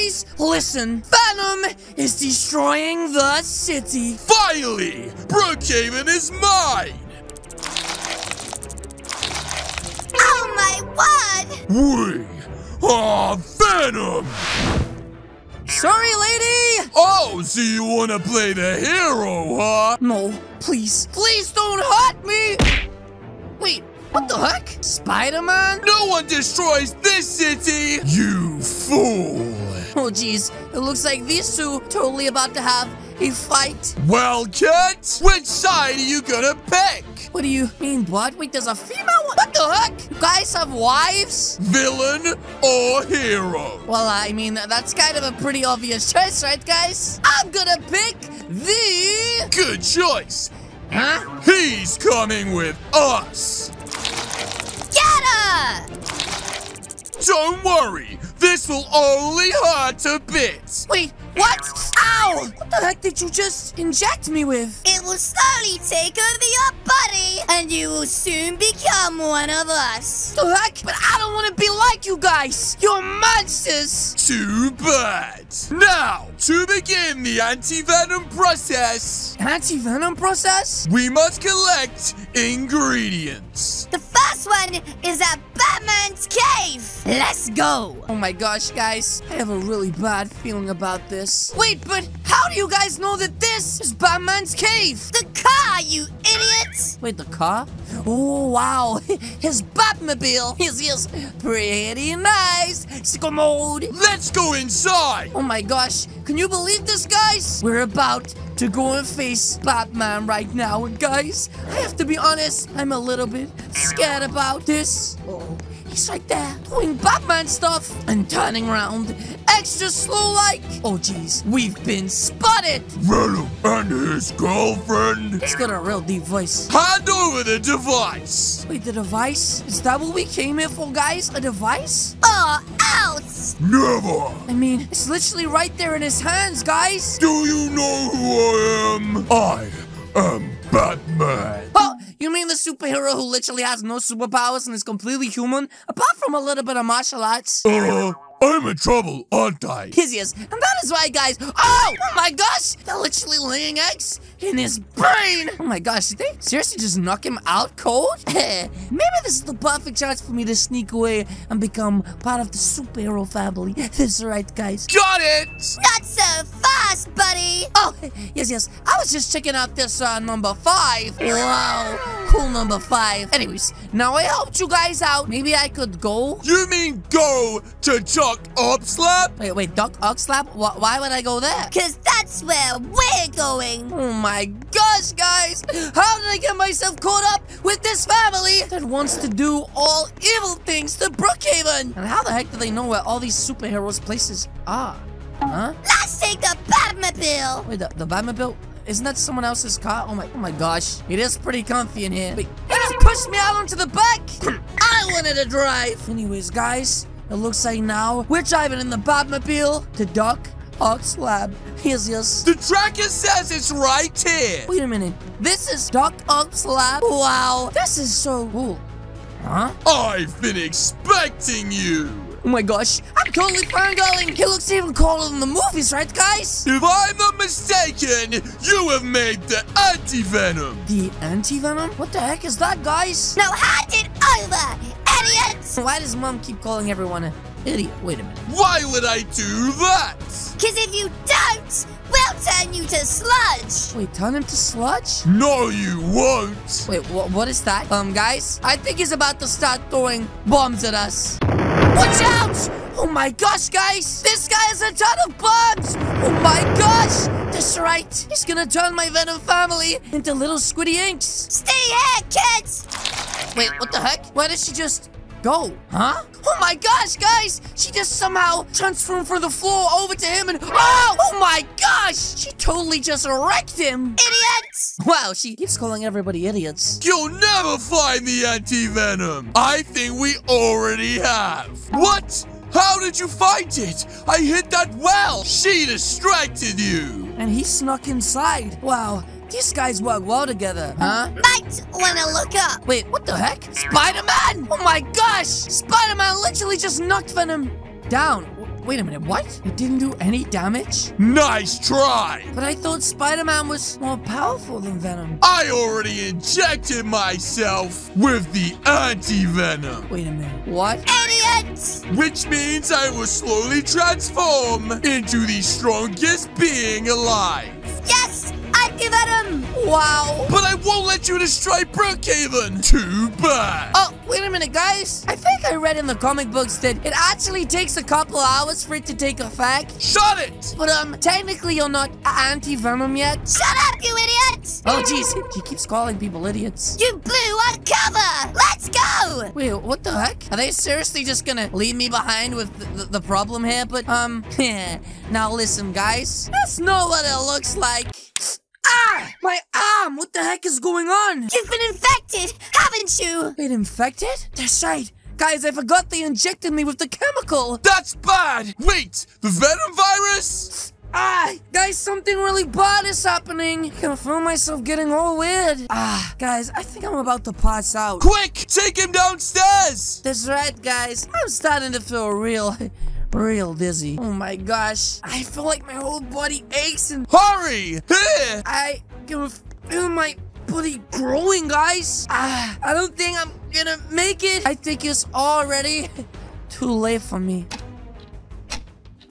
Guys, listen. Venom is destroying the city. Finally! Brookhaven is mine! Oh my word! We are Venom! Sorry, lady. Oh, so you wanna play the hero, huh? No, please. Please don't hurt me. Wait, what the heck? Spider-Man? No one destroys this city! You fool! Oh, jeez. It looks like these two totally about to have a fight. Well, kids, which side are you gonna pick? What do you mean, what? Wait, there's a female one? What the heck? You guys have wives? Villain or hero? Well, I mean, that's kind of a pretty obvious choice, right, guys? I'm gonna pick the... Good choice! Huh? He's coming with us! Get her! Don't worry, this will only hurt a bit! Wait, what? Ow! What the heck did you just inject me with? It will slowly take over your body, and you will soon become one of us. The heck? But I don't want to be like you guys! You're monsters! Too bad! Now, to begin the anti-venom process, Anti-venom process? we must collect ingredients. The first one is at Batman's cave. Let's go. Oh my gosh, guys. I have a really bad feeling about this. Wait, but how do you guys know that this is Batman's cave? The car, you idiot. Wait, the car? Oh, wow. His Batmobile. Yes, yes. Pretty nice. Sicko mode. Let's go inside! Oh my gosh. Can you believe this, guys? We're about to go and face Batman right now. And guys, I have to be honest, I'm a little bit scared about this. Oh, he's right there doing Batman stuff and turning around extra slow like. Oh, jeez. We've been spotted. Venom and his girlfriend. He's got a real deep voice. Hand over the device. Wait, the device? Is that what we came here for, guys? A device? Oh, out. Never. I mean, it's literally right there in his hands, guys. Do you know who I am? I am Batman. You mean the superhero who literally has no superpowers and is completely human, apart from a little bit of martial arts? Uh, I'm in trouble, aren't I? His yes, and that is why, guys. Oh, oh my gosh, they're literally laying eggs in his brain. Oh my gosh, did they seriously just knock him out cold? Maybe this is the perfect chance for me to sneak away and become part of the superhero family. That's right, guys. Got it! Not so fast, buddy. Oh, yes, yes. I was just checking out this uh, number five. Wow, cool number five. Anyways, now I helped you guys out. Maybe I could go. You mean go to Chuck Upslap? Wait, wait, Doc Oxlap? Wh why would I go there? Cause that's where we're going. Oh my gosh, guys! How did I get myself caught up with this family that wants to do all evil things to Brookhaven? And how the heck do they know where all these superheroes' places are? Huh? Let's take the Batmobile. Wait, the, the Batmobile? Isn't that someone else's car? Oh my, oh my gosh. It is pretty comfy in here. Wait, they just pushed me out onto the back. I wanted to drive. Anyways, guys, it looks like now we're driving in the Batmobile to Doc Ock's Lab. Yes, yes. The tracker says it's right here. Wait a minute. This is Doc Ock's lab? Wow, this is so cool. Huh? I've been expecting you. Oh my gosh, I'm totally fangirling. He looks even cooler than the movies, right, guys? If I'm not mistaken, you have made the anti-venom. The anti-venom? What the heck is that, guys? Now hand it over, idiots. Why does mom keep calling everyone an idiot? Wait a minute. Why would I do that? Cause if you don't, we'll turn you to sludge. Wait, turn him to sludge? No, you won't. Wait, wh what is that? Um, guys, I think he's about to start throwing bombs at us. Watch out! Oh my gosh, guys! This guy has a ton of bombs! Oh my gosh! That's right. He's gonna turn my Venom family into little squiddy inks. Stay here, kids. Wait, what the heck? Why did she just go? Huh? Oh my gosh, guys! She just somehow transformed from the floor over to him and oh! Oh my gosh! She totally just wrecked him. Idiots. Wow, she keeps calling everybody idiots. You'll never find the anti-venom. I think we already have. What? How did you find it? I hit that well. She distracted you. And he snuck inside. Wow, these guys work well together, huh? Might wanna look up. Wait, what the heck? Spider-Man? Oh my gosh! Spider-Man literally just knocked Venom down. wait a minute, what? It didn't do any damage? Nice try! But I thought Spider-Man was more powerful than Venom. I already injected myself with the anti-venom, Wait a minute, what? Idiot! which means I will slowly transform into the strongest being alive. Yes! Anti-Venom! Wow. But I won't let you destroy Brookhaven! Too bad! Oh, wait a minute, guys. I think I read in the comic books that it actually takes a couple hours for it to take effect. Shut it! But, um, technically you're not anti-venom yet. Shut up, you idiot! Oh, jeez. He keeps calling people idiots. You blew our cover! Let's go! Wait, what the heck? Are they seriously just gonna leave me behind with the, the, the problem here? But, um, now listen, guys. That's not what it looks like. Ah! My arm! What the heck is going on? You've been infected, haven't you? Wait, infected? That's right. Guys, I forgot they injected me with the chemical. That's bad! Wait, the venom virus? Ah, guys, something really bad is happening. I can feel myself getting all weird. Ah, guys, I think I'm about to pass out. Quick, take him downstairs! That's right, guys. I'm starting to feel real, real dizzy. Oh my gosh. I feel like my whole body aches and Hurry! I can feel my body growing, guys. Ah, I don't think I'm gonna make it. I think it's already too late for me.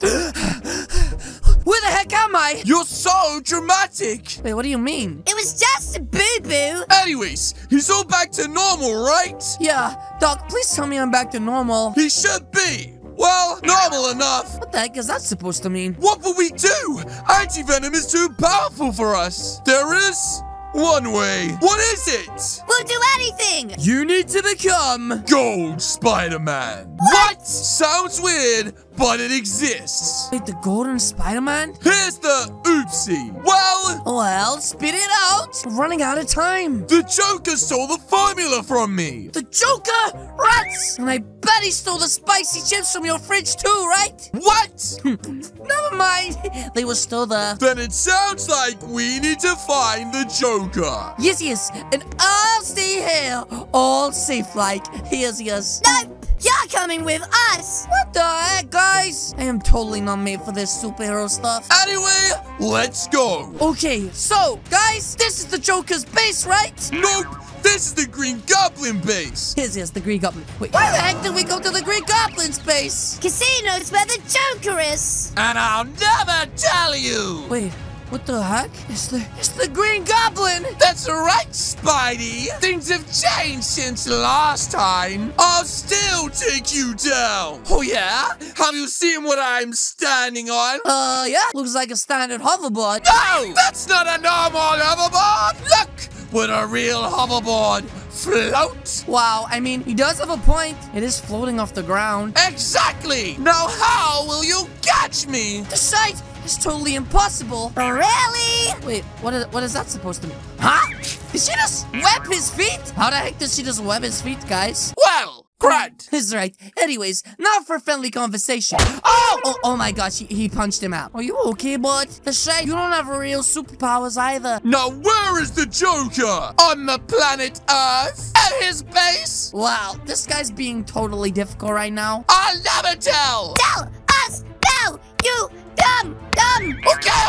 Where the heck am I? You're so dramatic! Wait, what do you mean? It was just a boo-boo. Anyways, he's all back to normal, right? Yeah, Doc, please tell me I'm back to normal. He should be. Well, normal enough. What the heck is that supposed to mean? What will we do? Anti-venom is too powerful for us. There is one way. What is it? We'll do anything. You need to become Gold Spider-Man. What? Sounds weird, but it exists. Wait, the Golden Spider-Man? Here's the oopsie. Well, Well, spit it out! We're running out of time. the Joker stole the formula from me. The Joker! Rats! And I bet he stole the spicy chips from your fridge too, right? What? Never mind. They were still there. then it sounds like we need to find the Joker. Yes, yes. And I'll stay here. All safe like. Here's yes. Nope, you're coming with us. What the heck, guys? I am totally not made for this superhero stuff. Anyway, let's go. Okay, so, guys, this is the Joker's base, right? Nope, this is the Green Goblin base. Yes, yes, the Green Goblin. Wait, why the heck did we go to the Green Goblin's base? Casino's where the Joker is. And I'll never tell you. Wait, what the heck? It's the it's the Green Goblin! That's right, Spidey. Things have changed since last time. I'll still take you down. Oh yeah? Have you seen what I'm standing on? Uh, yeah, looks like a standard hoverboard. No, that's not a normal hoverboard. Look, with a real hoverboard float. Wow, I mean, he does have a point. It is floating off the ground. Exactly. Now how will you catch me? The sight is totally impossible. Really? Wait, what is what is that supposed to mean? Huh? Did she just web his feet? How the heck did she just web his feet, guys? Well, crud. That's right. Anyways, now for friendly conversation. Oh! Oh, oh my gosh, he, he punched him out. Are you okay, bud? The shade, you don't have real superpowers either. Now where is the Joker? On the planet Earth? At his base? Wow, this guy's being totally difficult right now. I'll never tell. Tell us now, you dumb, dumb. Okay,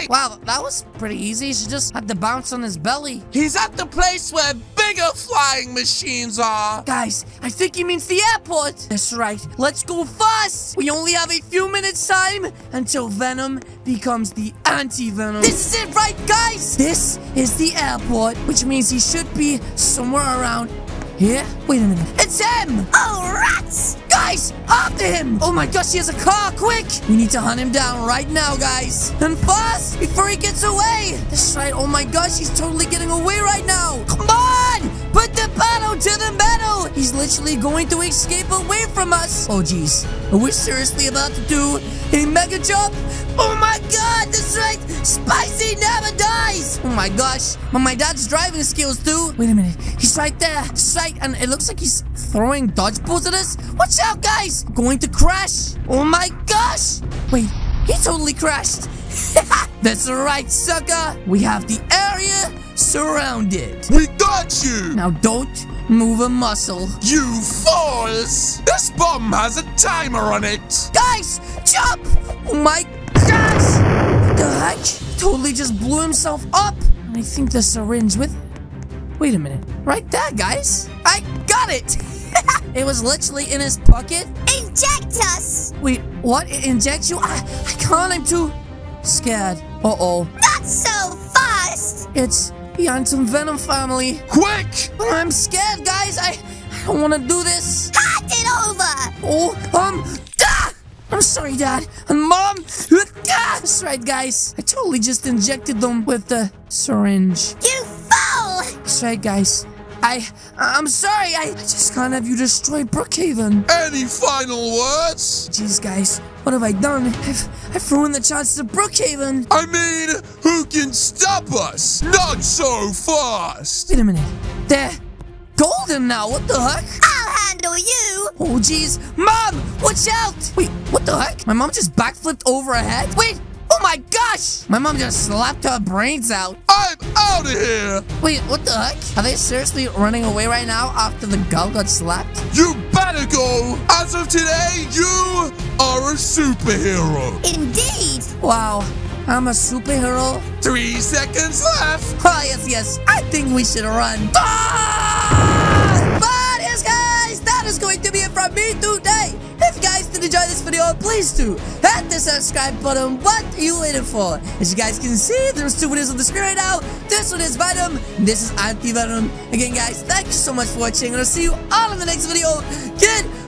okay. Wow, that was pretty easy. She just had to bounce on his belly. He's at the place where bigger flying machines are. Guys, I think he means the airport. That's right. Let's go fast. We only have a few minutes time until Venom becomes the anti-Venom. This is it, right, guys? This is the airport, which means he should be somewhere around here. Wait a minute. It's him! Oh, rats! Guys, after him! Oh my gosh, he has a car, quick! We need to hunt him down right now, guys. And fast, before he gets away! That's right, oh my gosh, he's totally getting away right now! Come on! Pedal to the metal! He's literally going to escape away from us! Oh jeez, are we seriously about to do a mega jump? Oh my god, that's right! Spicy never dies! Oh my gosh, but my dad's driving skills too! Wait a minute, he's right there! That's right, and it looks like he's throwing dodgeballs at us? Watch out, guys! I'm going to crash! Oh my gosh! Wait, he totally crashed! That's right, sucker! We have the area surrounded! We got you. Now don't move a muscle. You fools. This bomb has a timer on it. Guys, jump! Oh my gosh! The heck? Totally just blew himself up. I think the syringe with... Wait a minute. Right there, guys. I got it! it was literally in his pocket. Inject us! Wait, what? It injects you? I, I can't. I'm too scared. Uh-oh. Not so fast! It's the some Venom family. Quick! I'm scared, guys. I, I don't want to do this. Hand it over! Oh, um, ah! I'm sorry, Dad. And Mom! Ah! That's right, guys. I totally just injected them with the syringe. You fool! That's right, guys. I, I'm sorry. I just can't have you destroy Brookhaven. Any final words? Jeez, guys. What have I done? I've, I've ruined the chances of Brookhaven. I mean, who can stop us? Not so fast! Wait a minute. They're golden now. What the heck? I'll handle you! Oh, jeez. Mom, watch out. Wait, what the heck? My mom just backflipped over her head? Wait, my gosh. My mom just slapped her brains out. I'm out of here! Wait, what the heck? Are they seriously running away right now after the girl got slapped? You better go! As of today, you are a superhero! Indeed! Wow, I'm a superhero. Three seconds left! Oh, yes, yes. I think we should run. Ah! But yes, guys, that is going to be it from me today. You guys did enjoy this video, please do hit the subscribe button. What are you waiting for? As you guys can see, there's two videos on the screen right now. This one is Venom. This is Anti-Venom. Again, guys, thank you so much for watching. And I'll see you all in the next video. Goodbye.